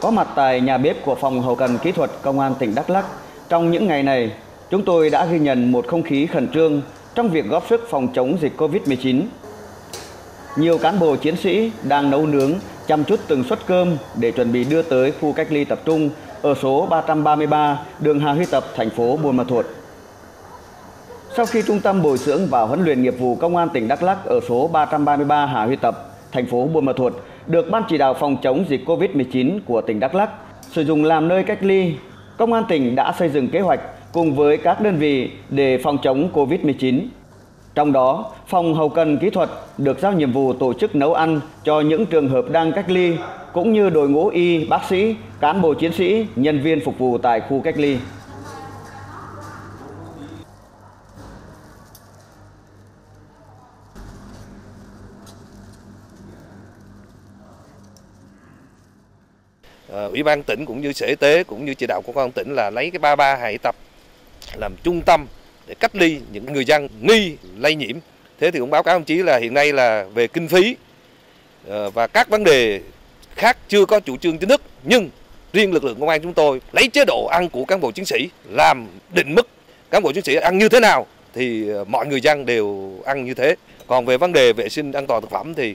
có mặt tại nhà bếp của phòng hậu cần kỹ thuật Công an tỉnh Đắk Lắk. Trong những ngày này, chúng tôi đã ghi nhận một không khí khẩn trương trong việc góp sức phòng chống dịch Covid-19. Nhiều cán bộ chiến sĩ đang nấu nướng chăm chút từng suất cơm để chuẩn bị đưa tới khu cách ly tập trung ở số 333 đường Hà Huy Tập, thành phố Buôn Ma Thuột. Sau khi Trung tâm Bồi dưỡng và huấn luyện nghiệp vụ Công an tỉnh Đắk Lắk ở số 333 Hà Huy Tập, thành phố Buôn Ma Thuột được Ban chỉ đạo phòng chống dịch Covid-19 của tỉnh Đắk Lắk sử dụng làm nơi cách ly, Công an tỉnh đã xây dựng kế hoạch cùng với các đơn vị để phòng chống Covid-19. Trong đó, phòng hậu cần kỹ thuật được giao nhiệm vụ tổ chức nấu ăn cho những trường hợp đang cách ly, cũng như đội ngũ y, bác sĩ, cán bộ chiến sĩ, nhân viên phục vụ tại khu cách ly. Ờ, Ủy ban tỉnh cũng như Sở Y tế cũng như chỉ đạo của công an tỉnh là lấy cái 33 hải tập làm trung tâm để cách ly những người dân nghi lây nhiễm. Thế thì cũng báo cáo ông chí là hiện nay là về kinh phí ờ, và các vấn đề khác chưa có chủ trương chính thức, nhưng riêng lực lượng công an chúng tôi lấy chế độ ăn của cán bộ chiến sĩ làm định mức cán bộ chiến sĩ ăn như thế nào thì ờ, mọi người dân đều ăn như thế. Còn về vấn đề vệ sinh an toàn thực phẩm thì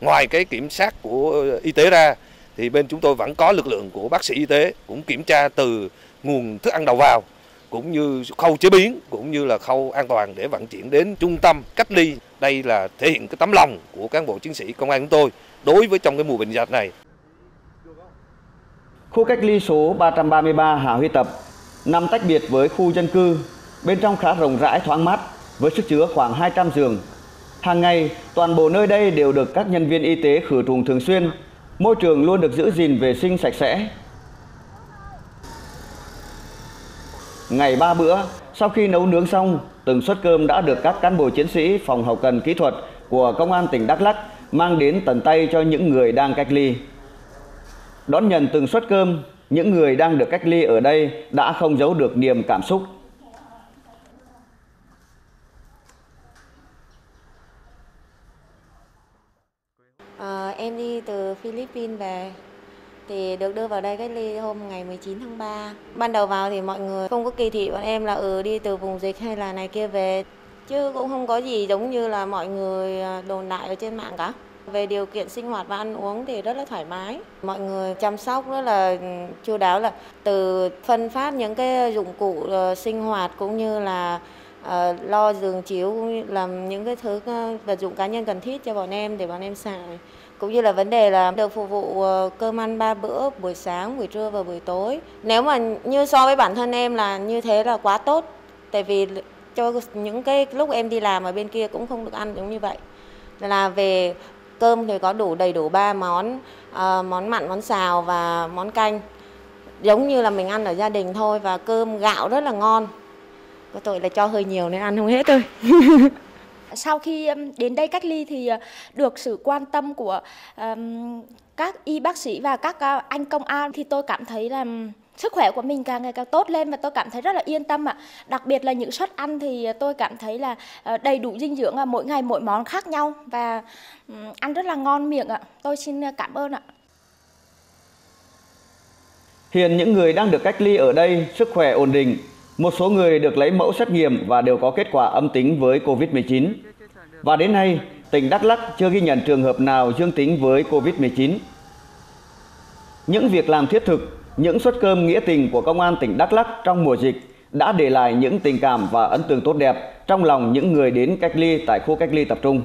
ngoài cái kiểm soát của y tế ra thì bên chúng tôi vẫn có lực lượng của bác sĩ y tế cũng kiểm tra từ nguồn thức ăn đầu vào cũng như khâu chế biến cũng như là khâu an toàn để vận chuyển đến trung tâm cách ly. Đây là thể hiện cái tấm lòng của cán bộ chiến sĩ công an chúng tôi đối với trong cái mùa bệnh dịch này. Khu cách ly số 333 Hà Huy Tập nằm tách biệt với khu dân cư, bên trong khá rộng rãi thoáng mát với sức chứa khoảng 200 giường. Hàng ngày, toàn bộ nơi đây đều được các nhân viên y tế khử trùng thường xuyên, môi trường luôn được giữ gìn vệ sinh sạch sẽ. Ngày ba bữa, sau khi nấu nướng xong, từng suất cơm đã được các cán bộ chiến sĩ phòng hậu cần kỹ thuật của Công an tỉnh Đắk Lắk mang đến tận tay cho những người đang cách ly. Đón nhận từng suất cơm, những người đang được cách ly ở đây đã không giấu được niềm cảm xúc. À, em đi từ Philippines về, thì được đưa vào đây cách ly hôm ngày 19 tháng 3. Ban đầu vào thì mọi người không có kỳ thị bọn em là ừ đi từ vùng dịch hay là này kia về, chứ cũng không có gì giống như là mọi người à, đồn đại ở trên mạng cả. Về điều kiện sinh hoạt và ăn uống thì rất là thoải mái. Mọi người chăm sóc rất là ừ, chu đáo là từ phân phát những cái dụng cụ ờ, sinh hoạt cũng như là uh, lo giường chiếu cũng như làm những cái thứ ờ, vật dụng cá nhân cần thiết cho bọn em để bọn em xài. Cũng như là vấn đề là được phục vụ ờ, cơm ăn ba bữa buổi sáng buổi trưa và buổi tối. Nếu mà như so với bản thân em là như thế là quá tốt. Tại vì cho những cái lúc em đi làm ở bên kia cũng không được ăn giống như vậy. Là về cơm thì có đủ đầy đủ ba món uh, món mặn món xào và món canh. Giống như là mình ăn ở gia đình thôi và cơm gạo rất là ngon có tội là cho hơi nhiều nên ăn không hết thôi sau khi đến đây cách ly thì ờ, được sự quan tâm của um, các y bác sĩ và các uh, anh công an thì tôi cảm thấy là sức khỏe của mình càng ngày càng tốt lên và tôi cảm thấy rất là yên tâm ạ. Đặc biệt là những suất ăn thì tôi cảm thấy là đầy đủ dinh dưỡng mỗi ngày mỗi món khác nhau và ăn rất là ngon miệng ạ. Tôi xin cảm ơn ạ. Hiện những người đang được cách ly ở đây sức khỏe ổn định, một số người được lấy mẫu xét nghiệm và đều có kết quả âm tính với COVID-19. Và đến nay, tỉnh Đắk Lắk chưa ghi nhận trường hợp nào dương tính với COVID-19. Những việc làm thiết thực, những suất cơm nghĩa tình của công an tỉnh Đắk Lắk trong mùa dịch đã để lại những tình cảm và ấn tượng tốt đẹp trong lòng những người đến cách ly tại khu cách ly tập trung.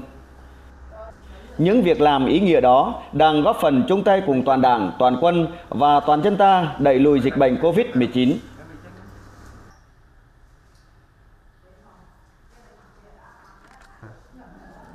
Những việc làm ý nghĩa đó đang góp phần chung tay cùng toàn đảng, toàn quân và toàn dân ta đẩy lùi dịch bệnh COVID-19 嗯。